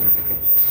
あ!